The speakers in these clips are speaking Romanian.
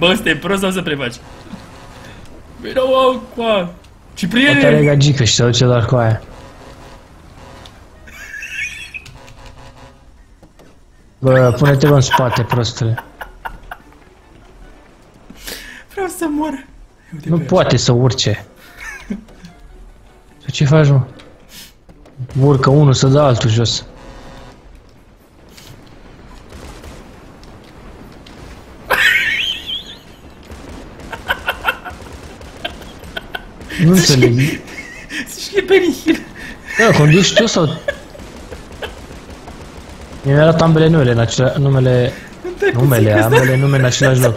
Bă, ăsta e prost sau să prefaci? Vino, mă, cu aia. O Cipriene! tare gagică și se duce doar cu aia. Bă, pune-te bă în spate, prostule. Vreau să mor. Uite Nu pe poate să urce. Să ce faci, mă? Urcă unul să dă altul jos. Nu înțeleg. Să știi pe nihil. Da, conduci tu sau... Mi-a arătat ambele numele în acela... numele... Numele, ambele nume în același loc.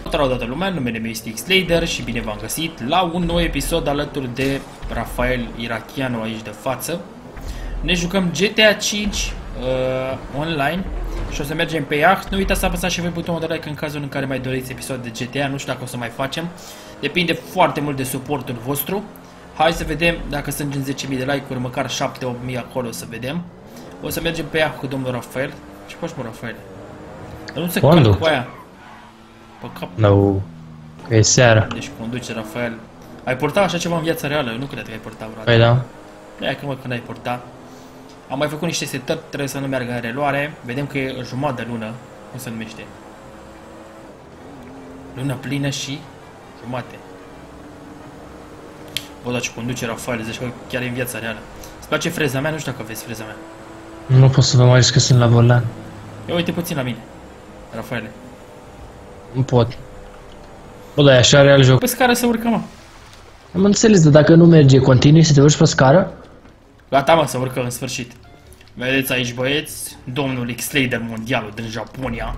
Salutare toată lumea, numele meu este Xlader și bine v-am găsit la un nou episod alături de Rafael Irachianu aici de față. Ne jucăm GTA 5 uh, online și o să mergem pe iaht. Nu uitați să apăsați și voi butonul de like în cazul în care mai doriți episod de GTA, nu știu dacă o să mai facem. Depinde foarte mult de suportul vostru. Hai să vedem dacă strângem 10.000 de like-uri, măcar 7-8.000 acolo să vedem. O să mergem pe iaht cu domnul Rafael. Ce faci mă, Rafael? Dar nu se Conduc. calcă cu aia. Pe cap. No. Că e seara. Deci conduce Rafael. Ai purtat așa ceva în viața reală? Eu nu cred că ai purtat vreodată. Păi da. Ia că mă când ai purtat. Am mai făcut niște setări, trebuie să nu meargă în reluare. Vedem că e jumătate de lună. Cum se numește? Lună plină și jumate. Bă, dar ce conduce Rafael, zici că chiar e în viața reală. Îți place freza mea? Nu știu dacă vezi freza mea. Nu pot să vă mai că sunt la volan. Ia uite puțin la mine. Rafaele. Nu pot. Bă, dar e așa real joc. Pe scară să urcă, mă. Am înțeles, dar dacă nu merge, continui să te urci pe scară? Gata, mă, să urcă în sfârșit. Vedeți aici, băieți, domnul X-Lader mondialul din Japonia.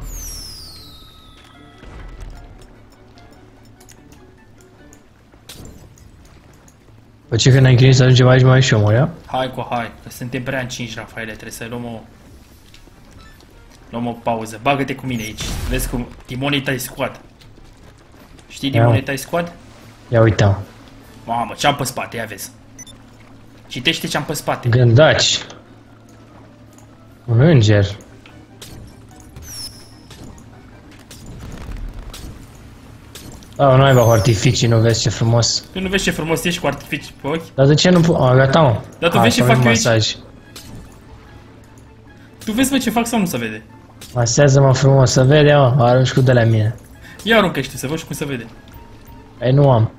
Bă, ce că ne-ai înclinit să ajungem aici mai și omul, ia? Hai cu hai, că suntem prea în 5, Rafaele, trebuie să luăm o... Luăm o pauză. Bagă-te cu mine aici. Vezi cum Demonetized Squad. Știi Ia. Demonetized Squad? Ia uite-mă. Mamă, ce-am pe spate, ia vezi. Citește ce-am pe spate. Gândaci. Un înger. Da, nu ai cu artificii, nu vezi ce frumos. Tu nu vezi ce frumos ești cu artificii pe ochi? Dar de ce nu... A, gata, mă. Dar tu Hai, vezi ce să avem fac eu aici? masaj. Tu vezi, mă, ce fac sau nu se vede? Masează-mă frumos, să vede, mă. Arunci cu de la mine. Ia aruncă și tu, să văd și cum se vede. Ei, nu am.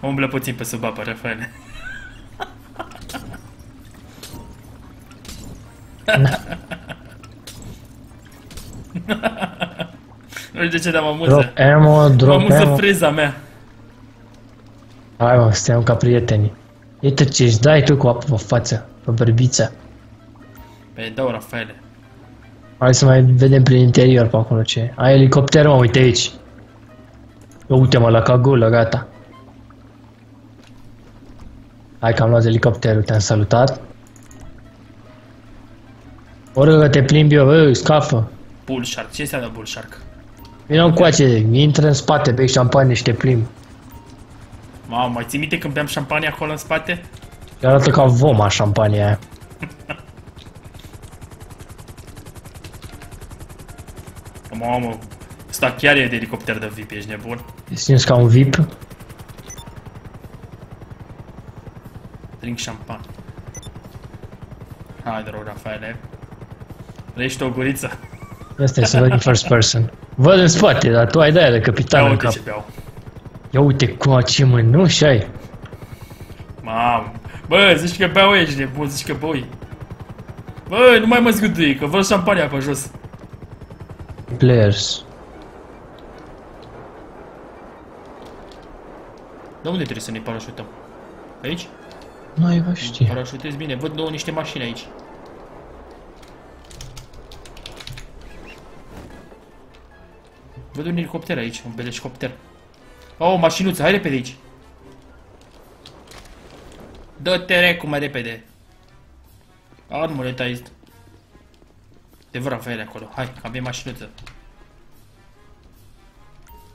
Umblă puțin pe sub apă, Rafaele. nu știu de ce, dar mă amuză. Drop ammo, Mă drop amuză ammo. freza mea. Hai, mă, suntem ca prieteni. Uite ce îți dai tu cu apă pe față, pe bărbiță. Păi dau, Rafaele. Hai să mai vedem prin interior pe acolo ce e. Ai elicopter, mă, uite aici. Ia Uite-mă la cagulă, gata. Hai că am luat elicopterul, te-am salutat. Oră că te plimbi eu, bă, scafă. Bull Shark. Ce înseamnă Bull Shark? Vino coace, intră în spate, bei șampanie și te plimbi. Mamă, mai ții minte când beam șampanie acolo în spate? Și arată ca voma șampania aia. Mamă, ăsta chiar e de elicopter de VIP, ești nebun? Te simți ca un VIP? Drink șampan. Hai, de rog, Rafaele. Vrei o guriță? Asta e să văd în first person. Văd în spate, dar tu ai de-aia de capitan Ia în uite cap. ce beau. Ia uite cum ce mânuși ai. Mamă. Bă, zici că beau ești nebun, zici că boi. Bă, nu mai mă zgâdui, că văd șampania pe jos. Players. De unde trebuie să ne parașutăm? Aici? Nu ai vă știe. Parașutezi bine, văd două niște mașini aici. Văd un elicopter aici, un beleșcopter. Oh, o mașinuță, hai repede aici. Dă-te recu mai repede. Armoretized. Te vor Rafael acolo. Hai, că avem mașinuță.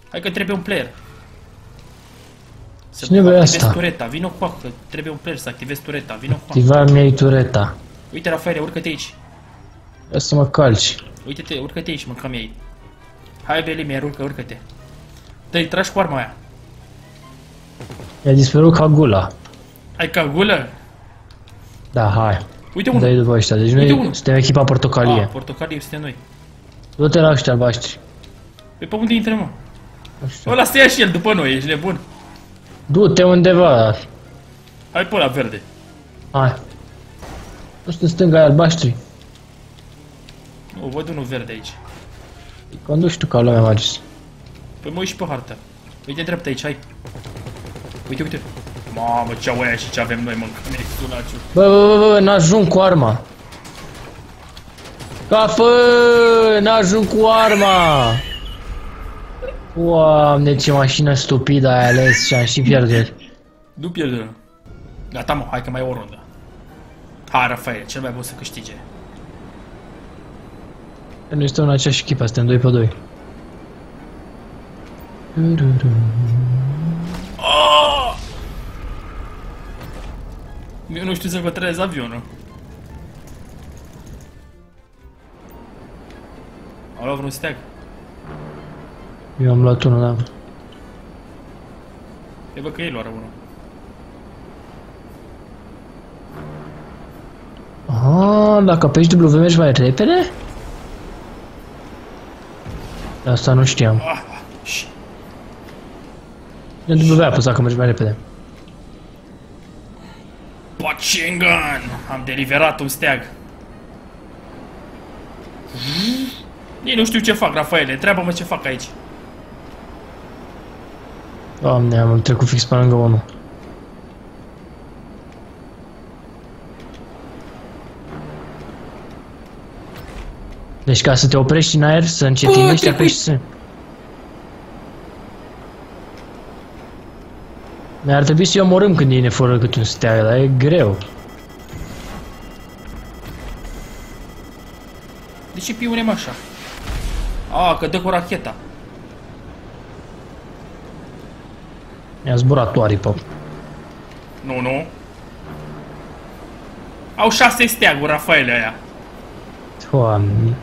Hai că trebuie un player. Să Cine vrea activezi asta? tureta. Vino cu că trebuie un player să activezi tureta. Vino cu Activa mi-ai tureta. Uite, Rafael, urcă-te aici. Ia să mă calci. Uite-te, urcă-te aici, mâncăm ei. Hai, Belimir, urcă, urcă-te. Dă-i, tragi cu arma aia. I-a dispărut ca gula. Ai ca gulă? Da, hai. Uite unul. Dă-i după ăștia. Deci Uite noi unul. suntem echipa portocalie. Ah, portocalie suntem noi. Du-te la ăștia albaștri. Pe pe unde intrăm, mă? Nu știu. Ăla stă ia și el după noi, ești nebun. Du-te undeva. Hai pe ăla verde. Hai. Nu știu, în stânga e albaștri. Nu, văd unul verde aici. Conduci tu ca lumea magis. Păi mă uit și pe hartă. Uite drept aici, hai. Uite, uite. Mamă, ce au aia și ce avem noi, mă, că ne sunaciu. Bă, bă, bă, bă, n-ajung cu arma. Cafă, n-ajung cu arma. Doamne, ce mașină stupidă ai ales și am și pierdut. Nu pierde. Gata, mă, hai că mai e o rundă. Hai, Rafael, cel mai bun să câștige. Noi suntem în aceeași echipă, suntem 2 pe 2. Oh! Eu nu știu să controlez avionul. Au luat vreun steag. Eu am luat unul, da. E bă că ei luară unul. Ah, dacă apeși W mergi mai repede? Asta nu știam. Ah, și De W a apăsat că mergi mai repede. Pacingan! Am deliverat un steag. Ei nu știu ce fac, Rafaele. Întreabă-mă ce fac aici. Doamne, am trecut fix pe lângă unul. Deci ca să te oprești în aer, să încetinești, te apeși să... Ar trebui să-i omorâm când e fără cât un steag, dar e greu. De ce piunem așa? A, că dă cu racheta. Mi-a zburat tu aripă. Nu, nu. Au șase steaguri, Rafaele, aia. Doamne.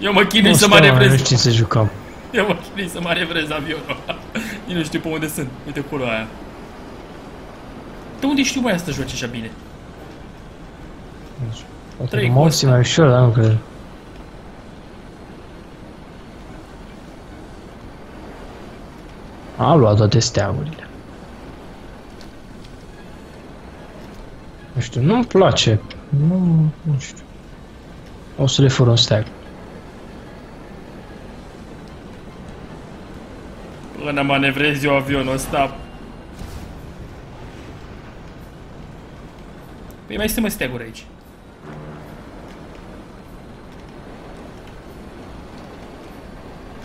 Eu mă chinui Nu să stăm, Nu manevrez. știm să jucăm. Eu mă chinui să manevrez avionul. Nici nu știu pe unde sunt. Uite acolo aia. De unde știu mai asta joci așa bine? Poate Trei cu cu mouse e mai ușor, dar nu cred. Am luat toate steagurile. Nu știu, nu-mi place. Nu, nu știu. O să le fur un steag. Până manevrez eu avionul ăsta. Păi mai sunt mă steaguri aici.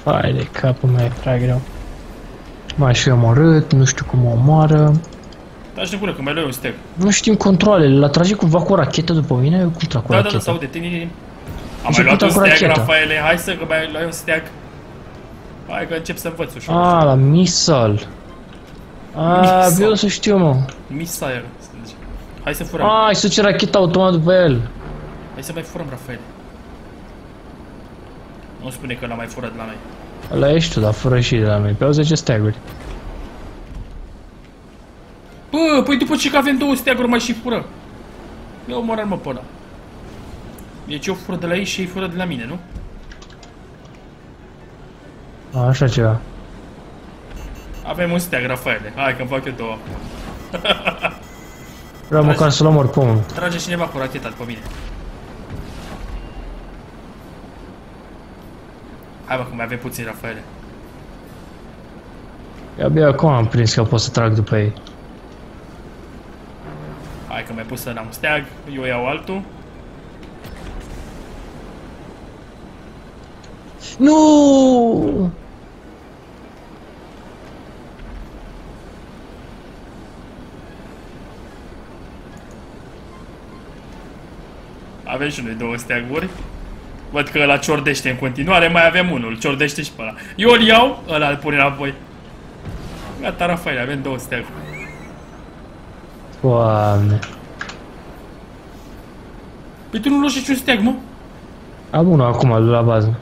Hai de capul meu, e prea greu. Mai și omorât, nu știu cum o omoară. Taci de gură, că mai luai un steag. Nu știm controlele, l-a trage cumva cu o rachetă după mine? Eu cum trag cu Da, da, racheta? da, s-aude. Tini, tini. Am Și mai luat un putea cu steag, racheta. Rafaele. Hai să că mai luai un steag. Hai că încep să învăț ușor. Ah, la missile. Ah, Missile. vreau să știu, mă. Missile, să zice. Hai să furăm. Ah, îi suce racheta automat după el. Hai să mai furăm, Rafael. Nu spune că l-a mai furat la noi. Ăla ești tu, dar fără și de la noi. Pe au 10 steaguri. Bă, păi după ce că avem două steaguri mai și fură. Eu omorăm mă pe ăla. Deci eu fură de la ei și ei fură de la mine, nu? A, așa ceva. Avem un steag, Rafaele. Hai că-mi fac eu două. Vreau măcar să-l omor pe unul. Trage cineva cu racheta după mine. Hai bă, că mai avem puțin, Rafaele. Eu abia acum am prins că pot să trag după ei. Hai că mai pus să un steag, eu iau altul. Nu! Avem și noi două steaguri. Văd că ăla ciordește în continuare, mai avem unul, ciordește și pe ăla. Eu îl iau, ăla îl pune înapoi. Gata, Rafael, avem două steaguri. Doamne. Păi tu nu logești un steag, mă? Am unul acum la bază.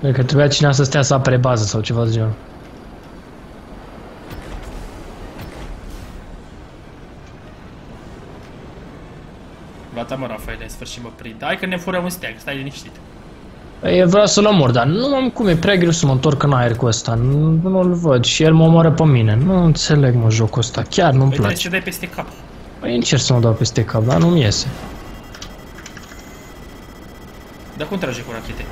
Cred că trebuia cineva să stea să apere bază sau ceva de genul. Gata mă, Rafael, în sfârșit mă prind. Hai că ne furăm un steag, stai liniștit. Păi, Eu vreau să-l omor, dar nu am cum, e prea greu să mă întorc în aer cu ăsta. Nu, nu-l văd și el mă omoară pe mine. Nu înțeleg, mă, jocul ăsta. Chiar nu-mi Păi trebuie place. să dai peste cap. Păi încerc să mă dau peste cap, dar nu-mi iese. Dar cum trage cu rachete?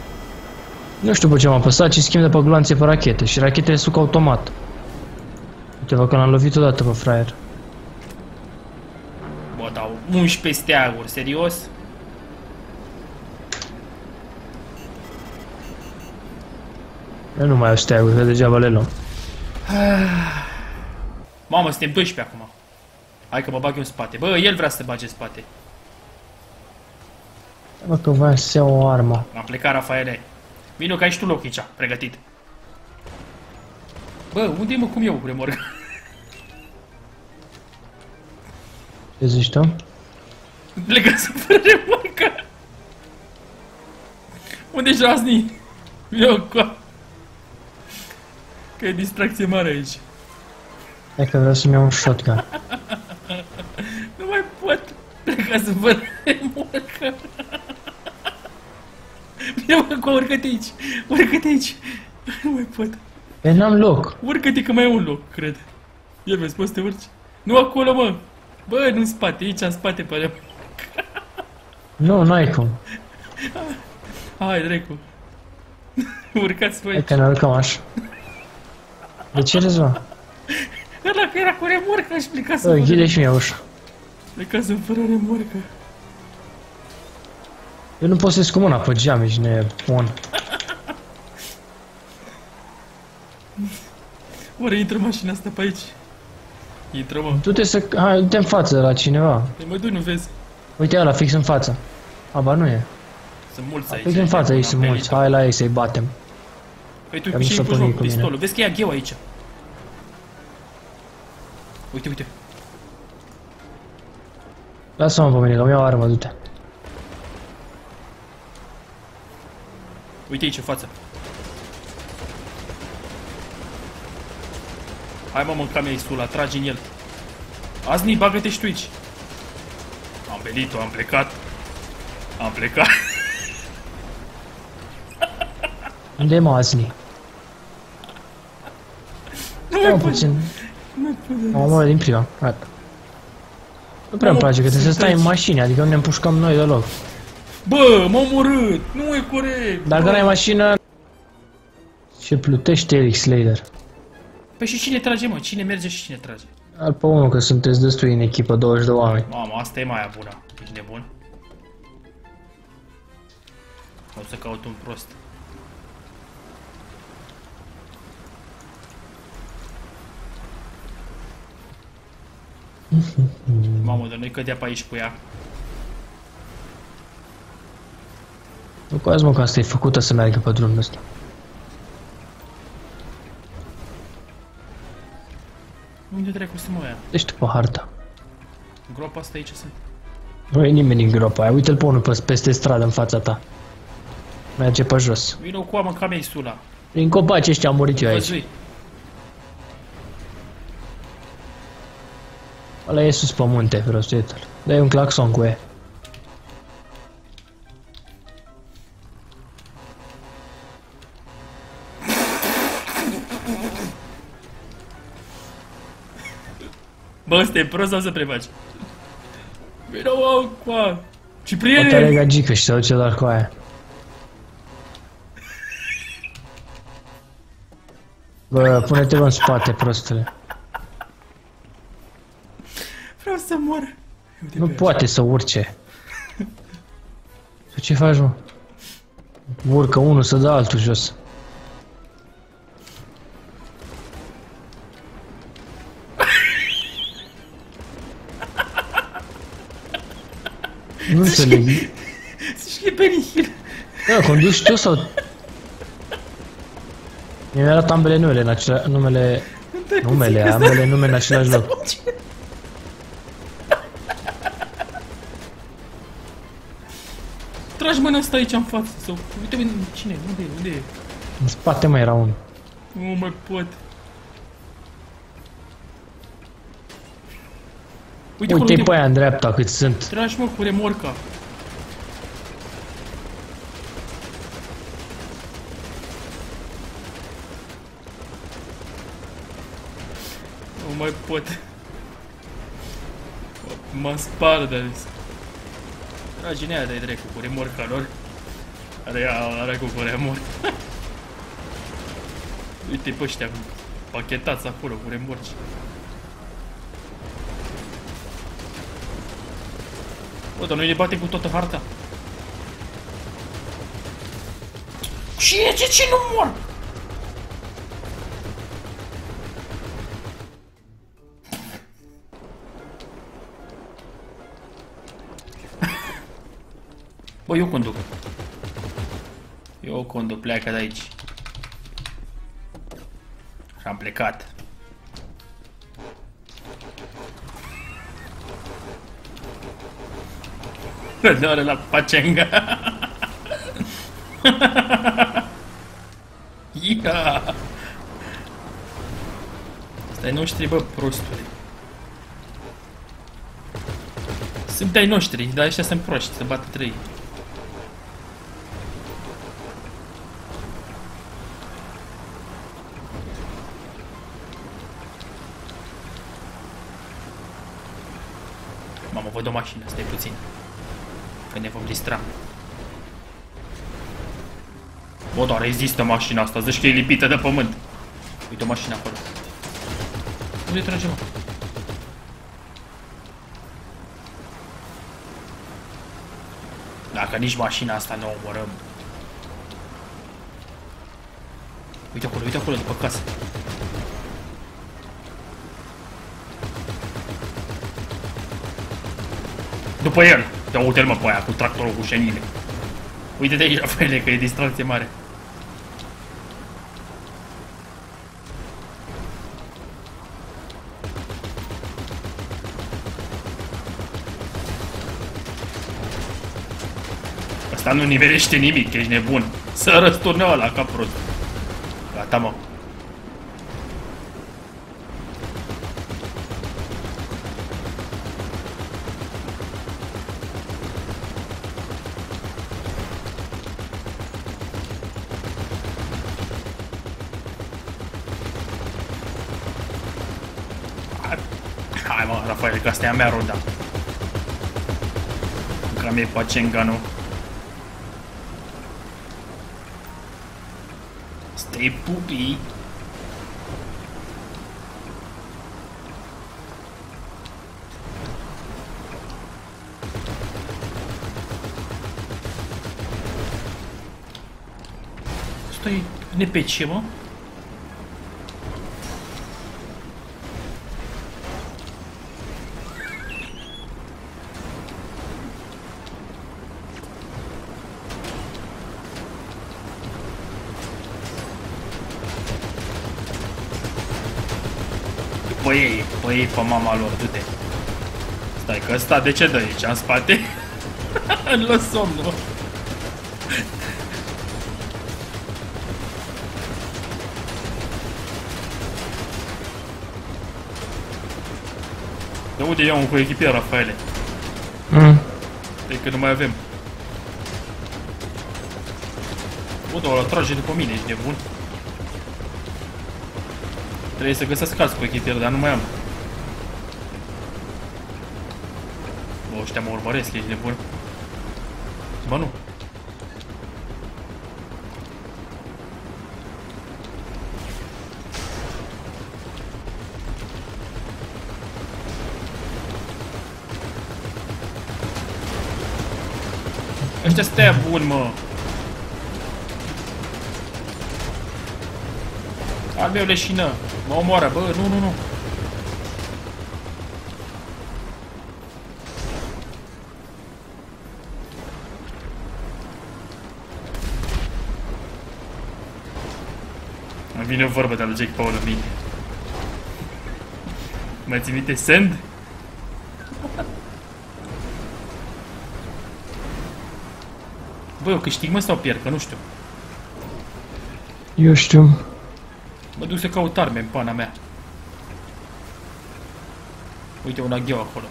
Nu știu pe ce m-am apăsat, ci schimb de pe gloanțe pe rachete și rachetele suc automat. Uite, vă că l-am lovit odată pe fraier. Bă, dau 11 steaguri, serios? Eu nu mai au steaguri, că degeaba le luăm. Mamă, suntem 12 acum. Hai că mă bag eu în spate. Bă, el vrea să te bage în spate. Bă, că voiam să iau o armă. Am plecat, Rafaele. Vino că ai și tu loc aici, pregătit. Bă, unde e mă cum eu, remorg? Ce zici tu? Plecați fără remorcă. Unde ești Razni? Eu cu... Că e distracție mare aici. Hai că vreau să-mi iau un shotgun. Nu mai pot. Plecați fără remorcă. Bine mă, cu urcă-te aici. Urcă-te aici. Nu mai pot. Păi n-am loc. Urcă-te că mai e un loc, cred. Ia vezi, poți să te urci? Nu acolo, mă. Bă, nu în spate, aici în spate, pe alea. Nu, n-ai cum. Hai, dracu. Urcați voi. Hai că ne urcăm așa. De ce râzi, mă? Ăla că era cu remorca și pleca să Bă, fără, ghide și mie ușa. pleca să fără remorcă. Eu nu pot să-ți cu mâna pe geam, ești nebun. Oare intră mașina asta pe aici? Intră, mă. Du-te să... Hai, du-te în față la cineva. Păi mă duc, nu vezi? Uite ăla, fix în față. Aba nu e. Sunt mulți aici. Fix în față, aici Am sunt pe mulți. aici. Hai la ei să-i batem. Păi tu Că și nu s-a îi pui pornit joc cu mine. pistolul. Vezi că e agheu aici. Uite, uite. Lasă-mă pe mine, că mi iau armă, du-te. Uite aici, în față. Hai mă, mâncam ei sula, tragi în el. Azni, bagă-te și tu aici. Am venit-o, am plecat. Am plecat. Unde e mă, Azni? Nu Ia mai pot. puțin. Nu mai pot. Am omorât din prima. Gata. Nu prea îmi Nu, place că trebuie să sunt stai în aici. mașini, adică nu ne împușcăm noi deloc. Bă, m-a omorât. Nu e corect. Dacă Bă. n-ai mașină... Ce plutește Eric Slater. Păi și cine trage, mă? Cine merge și cine trage? Al pe unul că sunteți destui în echipă, 20 de oameni. Mamă, asta e mai bună. Ești nebun? O să caut un prost. Mamă, de noi cădea pe aici cu ea. Nu cu azi, mă, că asta e făcută să meargă pe drumul ăsta. Unde dracu să mă ia? Deci tu pe harta. Groapa asta aici sunt. Nu e nimeni în gropa aia. Uite-l pe unul pe, peste stradă în fața ta. Merge pe jos. Vino cu oameni ca mei sula. Prin copaci ăștia am murit eu aici. Văzui. Ăla e sus pe munte, prostuietul. Dai un claxon cu e. Bă, ăsta e prost sau să prefaci? Vino, mă, cu a... Poate Cipriene! are gagică și se duce doar cu aia. Bă, pune-te bă în spate, prostule. Vreau să mor. Uite Nu pe poate să urce. Tu ce faci, mă? Urcă unul să dă altul jos. Nu înțeleg. așa. Să știe pe nihil. Da, conduci tu sau... Mi-a dat ambele numele în acela... numele... Numele, ambele nume în același loc. Tragi mâna asta aici în față? Sau... Uite, uite, cine? Unde e? Unde e? În spate mai era unul. Nu mai pot. Uite, acolo, Uite-i pe aia în dreapta cât sunt. Tragi mă cu remorca. Nu mai pot. Mă spar de zis. Tragi în aia de dracu cu remorca lor. Are ea, are cu cu remorca. Uite pe ăștia pachetați acolo cu remorci. Bă, dar noi ne batem cu toată harta. Cine, ce, ce nu mor? Eu conduc. Eu conduc, pleacă de aici. Și am plecat. Că doare la pacenga. Ia! Asta e noștri, bă, prostule. Sunt ai noștri, dar ăștia sunt proști, se bată trei. Mamă, văd o mașină, stai puțin. Că ne vom distra. Bă, dar rezistă mașina asta, zici că e lipită de pământ. Uite o mașină acolo. Unde trage, mă? Dacă nici mașina asta nu o omorăm. Uite acolo, uite acolo, după casă. După el. Ia uite-l mă pe aia cu tractorul cu șenile. Uite de aici, Rafaele, că e distracție mare. Asta nu nivelește nimic, ești nebun. Să răsturne ăla ca prost. Gata, mă. Hai mă, Rafael, că asta e a mea roda. Că mi-e pacenganul. Stay pupi. Stai, ne pe ce, mă? După ei, după ei, pe mama lor, du-te. Stai că ăsta de ce dă aici, în spate? Îl lăs somnul. De unde iau un cu echipier, Rafaele? Mm. E că nu mai avem. Bă, dar ăla trage după mine, ești nebun. Trebuie să găsesc alți cu echipier, dar nu mai am. Ăștia mă urmăresc, ești nebun. Bă, nu. Ăștia stea bun, mă. Al meu leșină. Mă omoară, bă, nu, nu, nu. Vine o vorbă de la Jake Paul în mine. Mai ții minte Send? Băi, eu câștig mă sau pierd, că nu știu. Eu știu. Mă duc să caut arme în pana mea. Uite un aghiou acolo.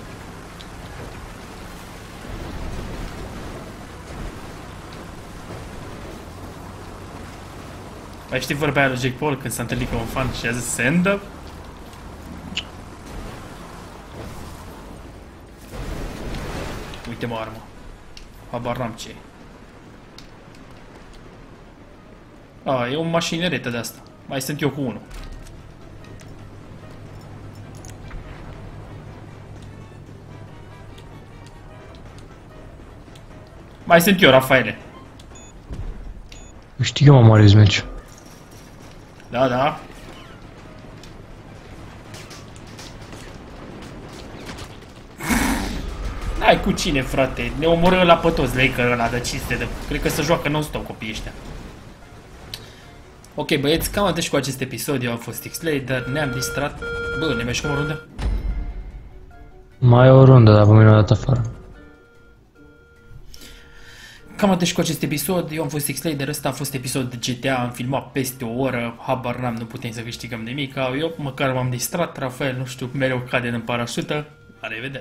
Mai știi vorba aia lui Jake Paul când s-a întâlnit cu un fan și a zis send up? Uite mă armă. Habar n-am ce e. A, e o mașineretă de asta. Mai sunt eu cu unul. Mai sunt eu, Rafaele. Știi eu, mă, Marius Meciu. Da, da. Ai cu cine, frate? Ne omoră la pe toți Laker ăla de 500 de... Cred că se joacă non-stop copiii ăștia. Ok, băieți, cam atât și cu acest episod. Eu am fost X-Lader, ne-am distrat. Bă, ne mergi cu o rundă? Mai e o rundă, dar pe mine o dat afară. Cam atât și cu acest episod. Eu am fost X-Lader, ăsta a fost episod de GTA, am filmat peste o oră, habar n-am, nu putem să câștigăm nimic. Eu măcar m-am distrat, Rafael, nu știu, mereu cade în parașută. La revedere!